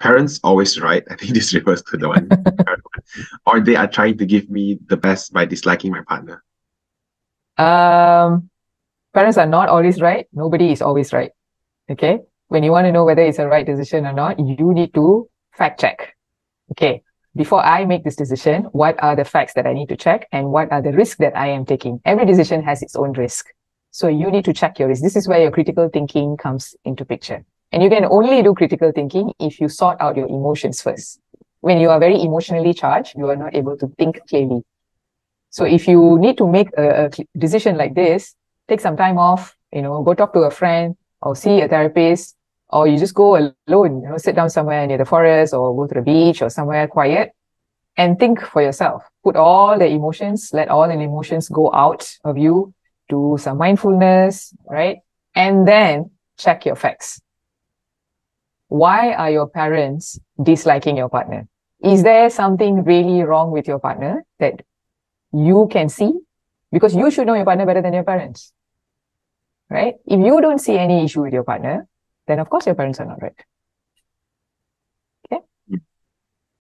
parents always right? I think this refers to the one, or they are trying to give me the best by disliking my partner. Um, parents are not always right. Nobody is always right. Okay. When you want to know whether it's a right decision or not, you need to fact check. Okay. Before I make this decision, what are the facts that I need to check and what are the risks that I am taking? Every decision has its own risk. So you need to check your risk. This is where your critical thinking comes into picture. And you can only do critical thinking if you sort out your emotions first. When you are very emotionally charged, you are not able to think clearly. So if you need to make a, a decision like this, take some time off, you know, go talk to a friend or see a therapist, or you just go alone, you know, sit down somewhere near the forest or go to the beach or somewhere quiet and think for yourself. Put all the emotions, let all the emotions go out of you, do some mindfulness, right? And then check your facts. Why are your parents disliking your partner? Is there something really wrong with your partner that you can see because you should know your partner better than your parents. Right? If you don't see any issue with your partner, then of course your parents are not right.